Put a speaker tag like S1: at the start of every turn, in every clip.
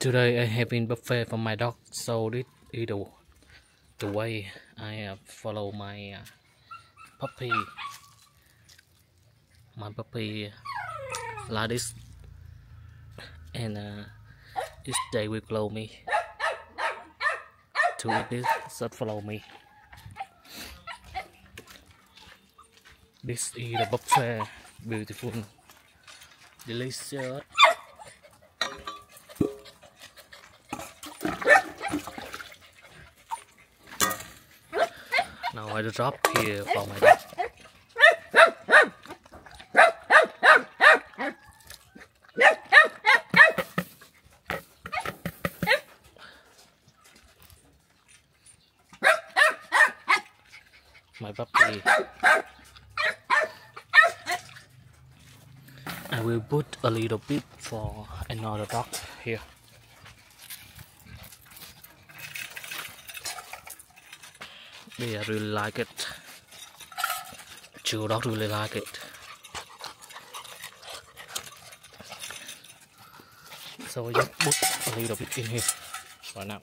S1: Today I having buffet for my dog, so this is the, the way I uh, follow my uh, puppy. My puppy like this, and uh, day will follow me. To eat this, so follow me. This is the buffet, beautiful, delicious. I drop here for my dog. My puppy. I will put a little bit for another dog here. They really like it. Two dogs really like it. So I just put a little bit in here for now.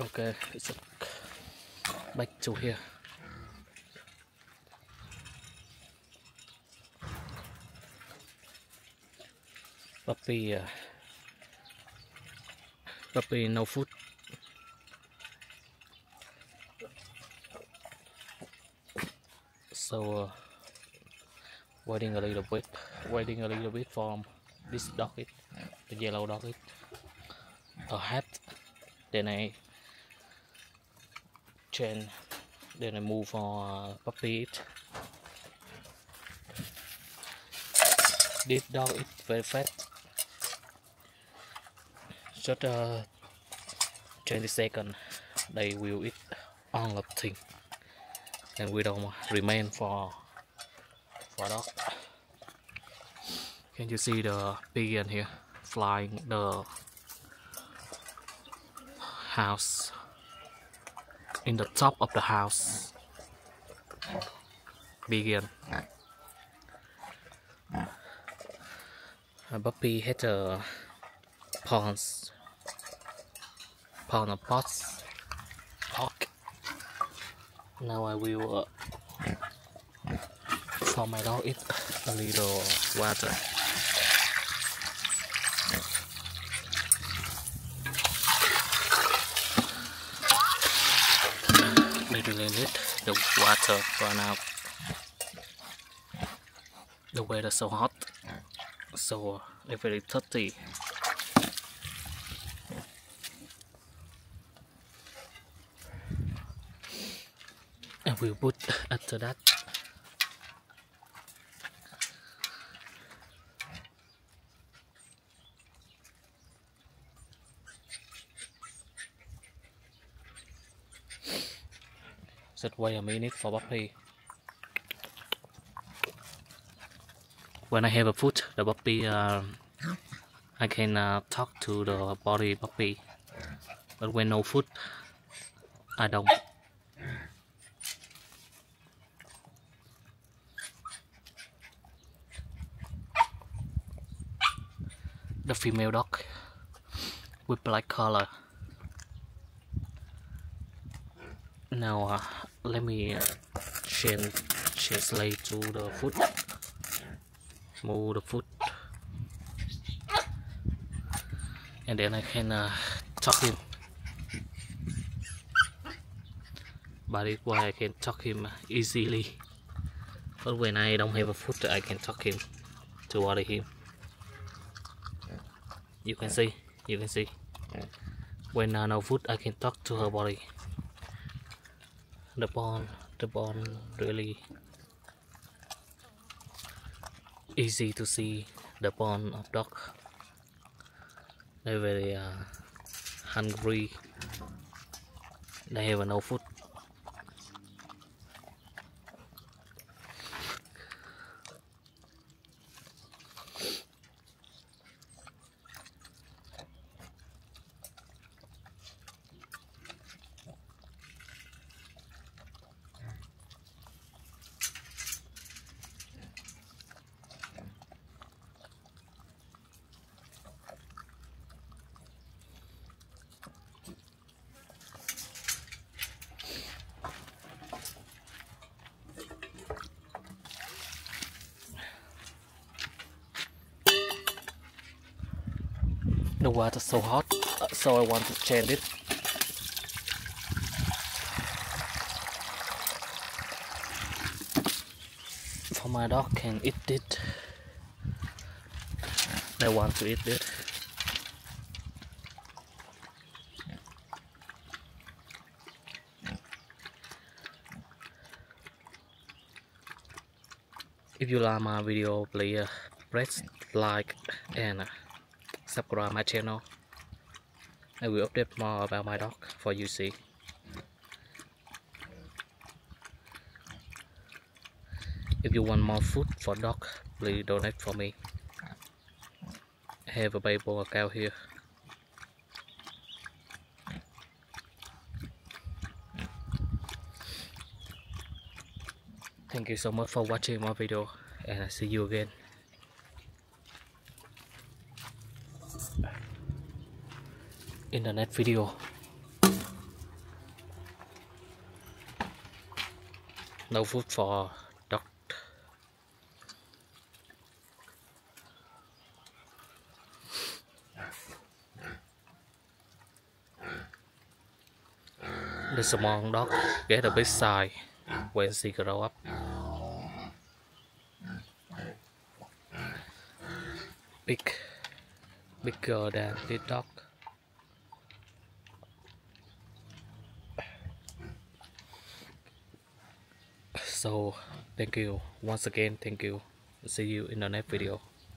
S1: Okay, it's back to here. Puppy, uh, puppy no food. So uh, waiting a little bit waiting a little bit from this dog it the yellow dog it a hat then I change then I move for uh, puppy it this dog is very fat. Just uh, 20 seconds they will eat all of things and we don't remain for for dog can you see the pigeon here flying the house? In the top of the house. A puppy had a ponds pond of pots now I will uh, for my dog eat a little water. Literally need the water for now. The weather so hot, so it very thirsty. And we'll put after that. Just wait a minute for puppy when I have a food the puppy uh, I can uh, talk to the body puppy but when no food I don't the female dog with black color. Now uh, let me uh, change translate to the foot. Move the foot. And then I can uh, talk him. But this why I can talk him easily. But when I don't have a foot I can talk him to bother him you can see you can see. When uh, no food I can talk to her body. The bone the bone really easy to see the bone of dog they're very uh, hungry. They have no food the water so hot. Uh, so I want to change it. For my dog can eat it they want to eat it. If you like my video please press like and subscribe my channel. I will update more about my dog for you see. If you want more food for dog please donate for me. I have a PayPal account here. Thank you so much for watching my video and I see you again in the next video. No food for dog the small dog get a big size when she grow up. Big bigger than the dog. So thank you. Once again thank you. See you in the next video